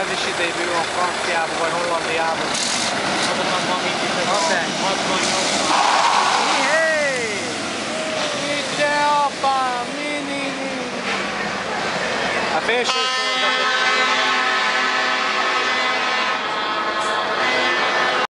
Ez is idejű a franciába vagy hollandiába. Azoknak van még itt ez Azt a el. 68 Hey! Itt apa, mini, mini. A Tá szó